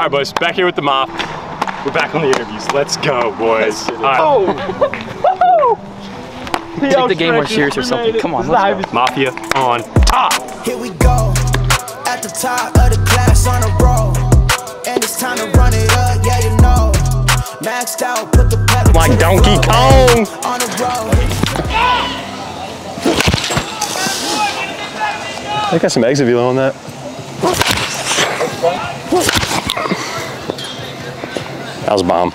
All right, boys, back here with the mop. We're back on the interviews. Let's go, boys. All right. Take the game more serious or something. Come on, let's go. Mafia on top. Here we go. At the top of the class on a roll. And it's time to run it up, yeah, you know. Maxed out, put the pedal Like to the Donkey floor. Kong. On the road. I got some exit velo on that. That was bomb.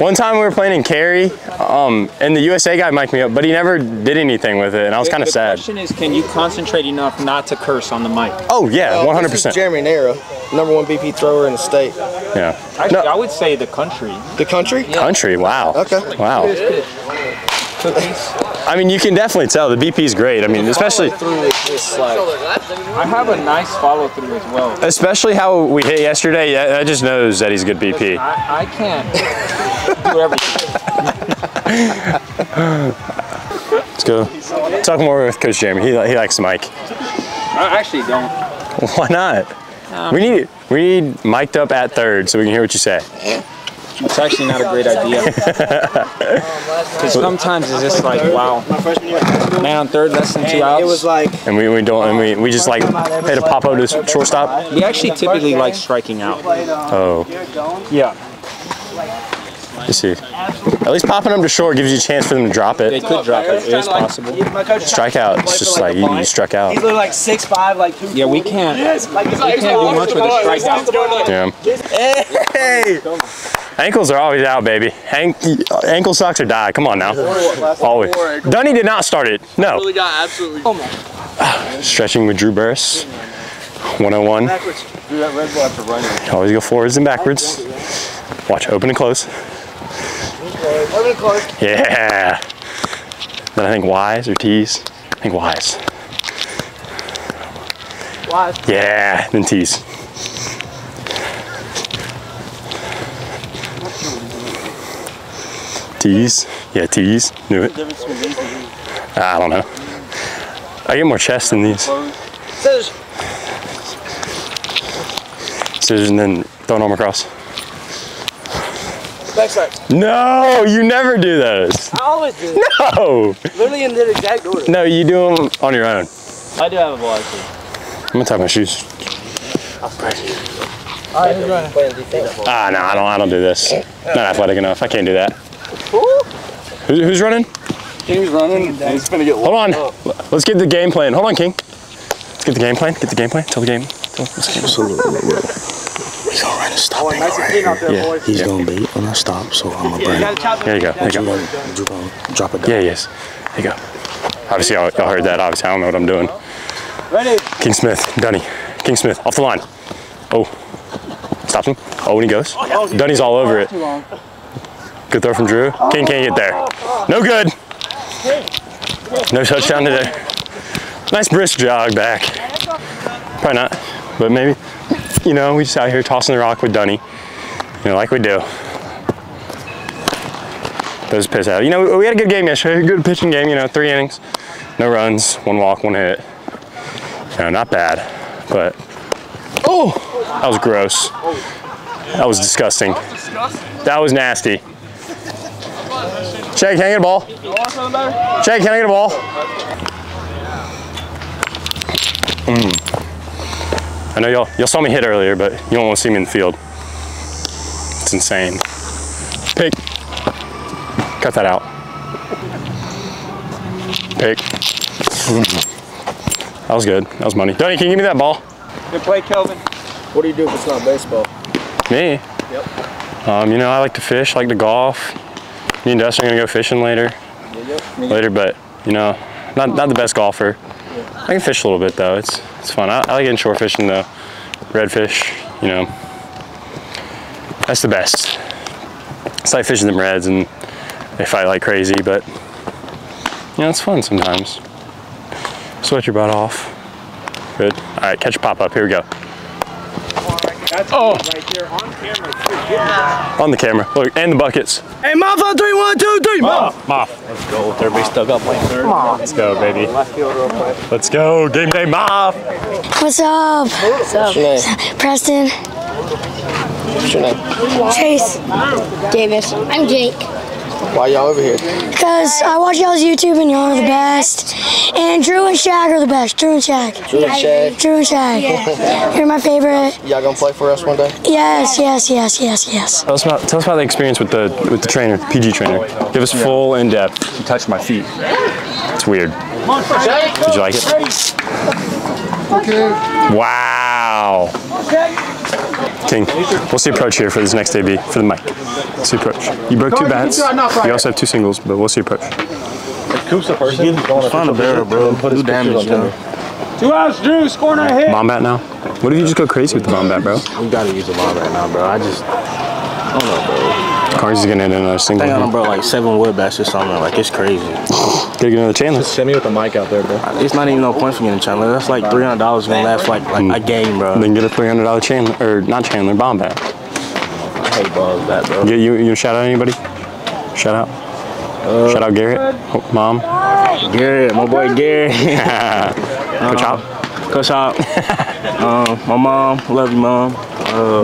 One time we were playing in Cary, um, and the USA guy mic'd me up, but he never did anything with it, and I was kind of sad. the sad. question is, can you concentrate enough not to curse on the mic? Oh yeah, Uh, This is 100%. Jeremy Nara, number one BP thrower in the state. Yeah. Actually, No, I would say the country. The country? country. Wow. Okay. Wow. Cookies. I mean, you can definitely tell the BP is great. I mean, especially Through is like, I have a nice follow through as well. especially how we hit yesterday. That that just knows that he's a good BP. I, I can't do everything. Let's go. Talk more with Coach Jeremy. He, he likes the mic. I actually don't. Why not? Um, we need we need mic'd up at third so we can hear what you say. It's actually not a great idea. Because sometimes it's just like, wow, man on third, less than two outs. it was like, And we, we don't and we, we just like hit a pop out to shortstop. we actually typically like striking out. Oh, Yeah. you see. At least popping them to short gives you a chance for them to drop it. They could drop it. It is possible. Strikeout, it's just like you, you struck out. He's literally like six five, like two. Yeah, we can't. Like, he's We can't do much with a strikeout. Yeah. hey! Ankles are always out, baby. Ank- ankle socks or die. Come on now. Always. Dunny did not start it. No. got absolutely. Stretching with Drew Burris. 101. Always go forwards and backwards. Watch, open and close. Yeah. Then I think Y's or T's. I think Y's. Wise. Yeah, then T's. T's. Yeah, T's. Knew it. I don't know. I get more chest than these. Scissors. Scissors and then throwing them across. Backside. No, you never do those. I always do. No, Literally in the exact order. no, you do them on your own. I do have a ball, actually. I'm gonna tie my shoes. Who's running? Ah, no, I don't. I don't do this. Not athletic enough. I can't do that. Who, who's running? King's running. He's gonna get Hold on. Let's get the game plan. Hold on, King. Let's get the game plan. Get the game plan. Tell the game. Tell, let's get He's gonna run a stop Oh, nice and clean out there, Yeah. boys. He's gonna be on a stop, so I'm gonna You bring gotta There you go. There you you go. gonna, you drop it down. Yeah, yes. There you go. Obviously, y'all, y'all heard that. Obviously, I don't know what I'm doing. Ready? King Smith, Dunny. King Smith, off the line. Oh. Stops him. Oh, and he goes. Oh, Dunny's all over it. Good throw from Drew. King can't get there. No good. No touchdown today. Nice brisk jog back. Probably not, but maybe. You know, we just out here tossing the rock with Dunny. You know, like we do. Those piss out. You know, we had a good game yesterday. Good pitching game. You know, three innings, no runs, one walk, one hit. You know, not bad, but oh, that was gross. That was disgusting. That was nasty. Shay, can I get a ball? Shay, can I get a ball? Mm. I know y'all y'all saw me hit earlier, but you don't want to see me in the field. It's insane. Pick. Cut that out. Pick. That was good. That was money. Donnie, can you give me that ball? Good play, Kelvin. What do you do if it's not baseball? Me? Yep. Um, you know, I like to fish, like to golf. Me and Dustin are gonna go fishing later. Later, but you know, not not the best golfer. I can fish a little bit though. It's it's fun. I, I like inshore fishing though. Redfish, you know. That's the best. It's like fishing them reds and they fight like crazy, but you know, it's fun sometimes. Sweat your butt off. Good. All right, catch a pop up. Here we go. Oh. Right there on camera. too. Get On the camera. Look, and the buckets. Hey, Mom, on three, one, two, three, Mom. Moff. Let's go. Everybody stuck up like third. Let's go, baby. Let's go. Game day, Moff. What's up? What's your name? Preston. What's your name? Chase. Davis. I'm Jake. Why y'all over here? Because I watch y'all's YouTube and y'all are the best. And Drew and Shag are the best. Drew and Shag. Drew and Shag? Drew and Shag. You're my favorite. Y'all gonna play for us one day? Yes, yes, yes, yes, yes. Tell us about tell us about the experience with the with the trainer, PG trainer. Give us full in depth. He touched my feet. It's weird. Did you like it? Okay. Wow. King, what's the approach here for this next AB for the mic? What's the approach? You broke two bats. You also have two singles, but what's the approach? Find a barrel, bro. Do damage, you know. Two outs, Drew. Scoring a hit. Bomb bat now? What if you just go crazy with the bomb bat, bro? We gotta use the bomb right now, bro. I just, I don't know, bro. Carnes is gonna end another I single. think I done Gotta like seven wood bats or something. Like it's crazy. Get another Chandler. Send me with the mic out there, bro. It's not even no point for getting Chandler. That's like three hundred dollars gonna last like like a game, bro. Then get a three hundred dollar Chandler or not Chandler bomb bat. I hate balls bat, bro. Get you you shout out anybody? Shout out. shout out Garrett, oh, mom. Garrett, my boy Garrett. Coach Hop. Coach Hop. um, my mom, love you, mom. Uh,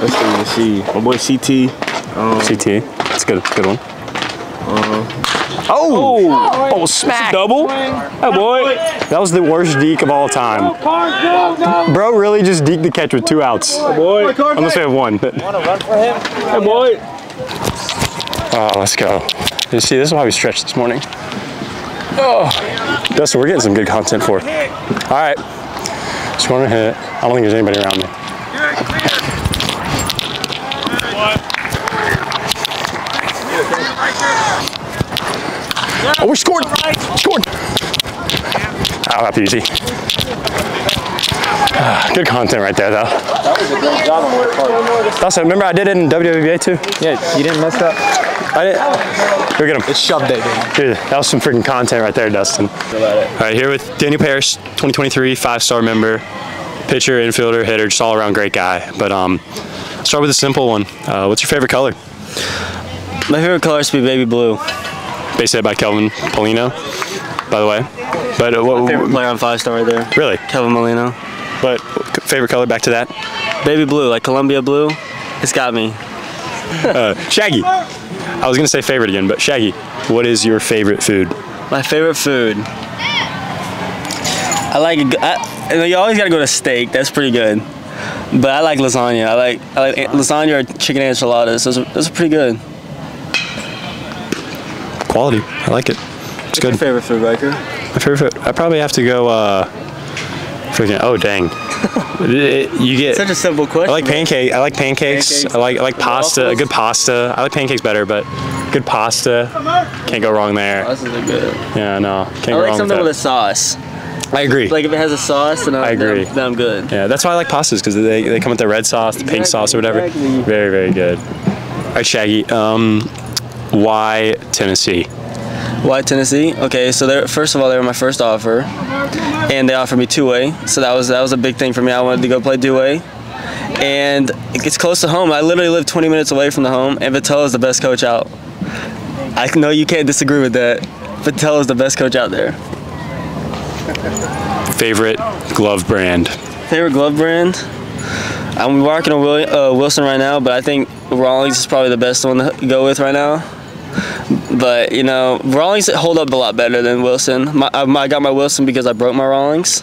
let's see, let's see. My boy CT. CT. That's good. Good one. Oh! oh! Oh, smack. Double? Oh, boy. That was the worst deke of all time. Carnes, go, no. Bro really just deked the catch with two outs. Boy. Unless we have one. But, Hey, boy. oh, let's go. You see, this is why we stretched this morning. Oh, Dustin, we're getting some good content for. All right. Just want to hit. I don't think there's anybody around me. Oh, we scored! Scored! Oh, happy easy. Ah, Good content right there, though. Dustin, remember I did it in WWBA too? Yeah, you didn't mess up. I didn't. Go get him. It's shoved it, dude. Dude, that was some freaking content right there, Dustin. All right, here with Daniel Parrish, 2023 five-star member, pitcher, infielder, hitter, just all around great guy. But um, start with a simple one. Uh, what's your favorite color? My favorite color is to be baby blue. Hit by Kelvin Polino, by the way. But uh, what, Favorite player on five star right there. really? Kelvin Molino. But favorite color back to that? Baby blue, like Columbia blue. It's got me. Uh, Shaggy. I was gonna say favorite again, but Shaggy, what is your favorite food? My favorite food. I like. I, you, know, you always gotta go to steak. That's pretty good. But I like lasagna. I like I like lasagna or chicken enchiladas. Those are, those are pretty good. Quality. I like it. It's Your good. favorite food, Ryker? My favorite food. I probably have to go. Uh, freaking. Oh dang. It- you get. Such a simple question. I like pancake. I like pancakes. Pancakes. I like I like pasta. A Waffles. good pasta. I like pancakes better, but good pasta. Can't go wrong there. Is good. Yeah, no. Can't I go like wrong something with with a sauce. I agree. Like if it has a sauce, then I'm, I agree. Then I'm, then I'm good. yeah, that's why I like pastas because they, they come with the red sauce, the pink sauce, or whatever. exactly. Very very good. All right, Shaggy. Um, why Tennessee? Why Tennessee? Okay, so they're first of all they were my first offer, and they offered me two way. So that was that was a big thing for me. I wanted to go play two way, and it's close to home. I literally live 20 minutes away from the home, and Vitello is the best coach out. I know you can't disagree with that. Vitello is the best coach out there. Favorite glove brand? Favorite glove brand? I'm rocking a uh, Wilson right now, but I think Rawlings is probably the best one to go with right now. But you know, Rawlings hold up a lot better than Wilson. My, I, I got my Wilson because I broke my Rawlings,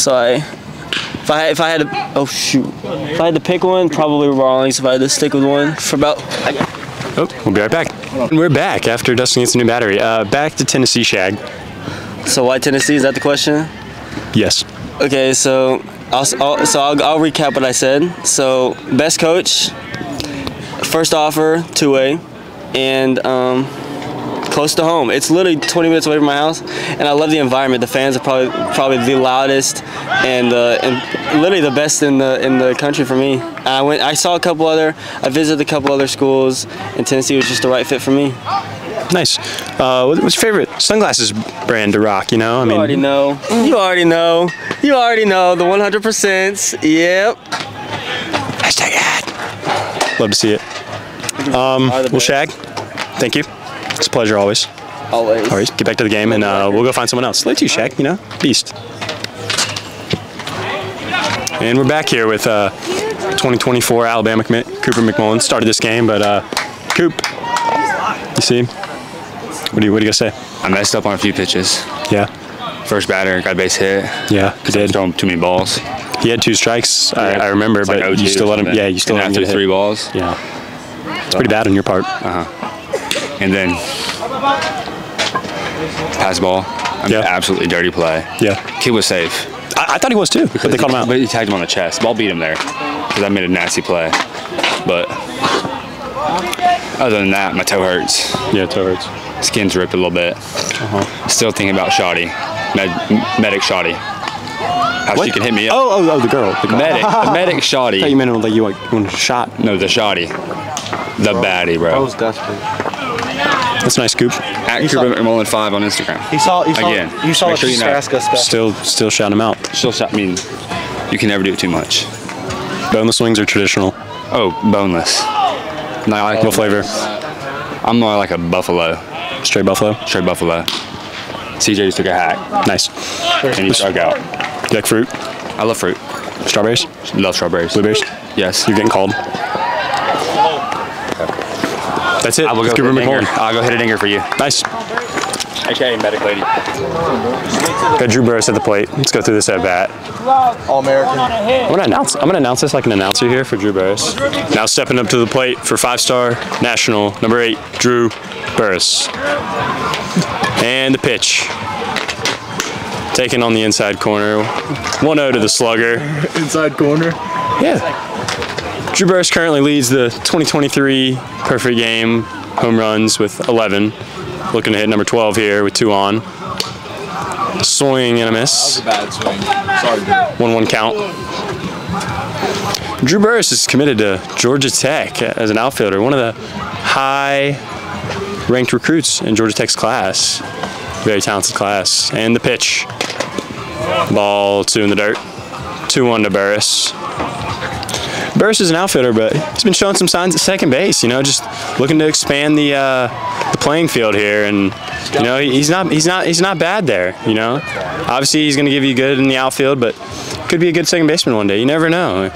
so I, if I if I had to, oh shoot, if I had to pick one, probably Rawlings. If I had to stick with one for about, Oh, we'll be right back. We're back after Dustin gets a new battery. Uh, back to Tennessee Shag. so why Tennessee? Is that the question? Yes. Okay, so I'll, I'll so I'll, I'll recap what I said. So best coach, first offer, two way, and um, close to home. It's literally 20 minutes away from my house, and I love the environment. The fans are probably probably the loudest and uh, and literally the best in the in the country for me. And I went, I saw a couple other, I visited a couple other schools, and Tennessee was just the right fit for me. Nice. Uh, what's your favorite sunglasses brand to rock? You know, I mean, You already know. You already know. You already know the 100%. Yep. hashtag ad. Love to see it. Um, Are the well. Shag, thank you. It's a pleasure always. Always. Always get back to the game, and uh, we'll go find someone else. Let you, Shag. You know, beast. And we're back here with uh, 2024 Alabama commit Cooper McMullen started this game, but uh, Coop, you see, what do you what do you gotta say? I messed up on a few pitches. Yeah, First batter got a base hit. yeah, he did. Throwing too many balls. He had two strikes. I, I remember, It's like but 0-2 you still or let him. Yeah, you still and let him after get a three hit. balls, Yeah, it's pretty bad on your part. Uh -huh. And then pass ball. I mean, Yeah. absolutely dirty play. Yeah, Kid was safe. I, I thought he was too, but they called him out. But he tagged him on the chest. Ball beat him there because I made a nasty play. But other than that, my toe hurts. Yeah, toe hurts. Skin's ripped a little bit. Uh-huh. Still thinking about Shoddy. Med, medic Shoddy. How she can hit me up. Oh, oh, oh, the girl. The girl. Medic. medic I thought you Shoddy. meant like you like you want a shot. No, the Shoddy. The baddie, bro. That's a nice scoop. At Cooper McMullen 5 on Instagram. He saw. He saw. Again, You saw make what sure you know. Still, still shout him out. Still shout. I mean, you can never do it too much. Boneless wings are traditional. Oh, boneless. Not like What flavor? I'm more like a buffalo, Straight buffalo. straight buffalo. CJ just took a hack Nice. and he struck out. You like fruit? I love fruit. Strawberries? Love strawberries. Blueberries? Yes. You're getting called. That's it. I will It's go hit a dinger. I'll go hit a dinger for you. Nice. Okay, medic lady. Got Drew Burris at the plate. Let's go through this at bat. All American. I'm gonna announce. I'm gonna announce this like an announcer here for Drew Burris. Now stepping up to the plate for five-star national number eight, Drew Burris. And the pitch. Taken on the inside corner. 1-0 to the slugger. Inside corner. Yeah. Drew Burris currently leads the 2023 perfect game home runs with 11. Looking to hit number 12 here with two on. Swing and a miss. Bad swing. Sorry, dude. 1 1 count. Drew Burris is committed to Georgia Tech as an outfielder, one of the high ranked recruits in Georgia Tech's class. Very talented class. And the pitch. Ball two in the dirt. 2 1 to Burris. Burris is an outfielder, but he's been showing some signs at second base. You know, just looking to expand the uh, the playing field here, and you know he's not he's not he's not bad there. You know, obviously he's going to give you good in the outfield, but could be a good second baseman one day. You never know.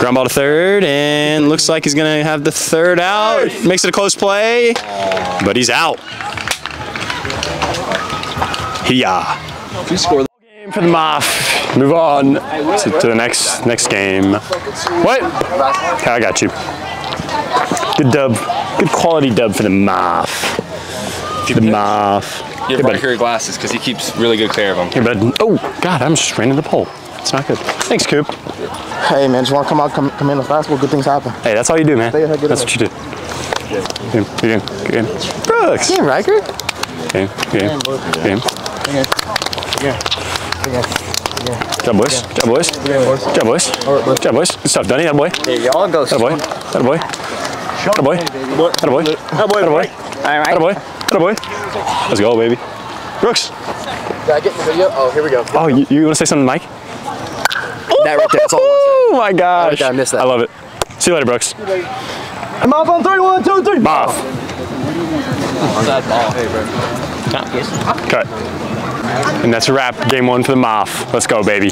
Ground ball to third, and looks like he's going to have the third out. Makes it a close play, but he's out. Hiya. If you score for the Moff. Move on to, to the next next game. What? Okay, I got you. Good dub. Good quality dub for the Moff. The Moff. You Here, have bud. to your glasses because he keeps really good care of them. Here, bud. Oh, God, I'm just ran the pole. It's not good. Thanks, Coop. Hey man, just want to come out, come, come in the fastball. Good things happen. Hey, that's all you do, man. Stay ahead, get That's what you do. Game, game, game. Brooks. Game, Ryker. Game, game, game. Job boys. Job boys. Job boys. Job boys. Good stuff, Danny. That boy. Y'all go. That boy. That boy. That boy. That boy. That boy. That boy. All right. That boy. That boy. Let's go, baby. Brooks. Did I get the video? Oh, here we go. Oh, you, you want to say something, Mike? That right there. Oh my gosh. I, missed that. I love it. See you later, Brooks. I'm off on three, one, two, three. Off. Oh, that's off. Hey, bro. Cut. And that's a wrap. Game one for the Moth. Let's go, baby.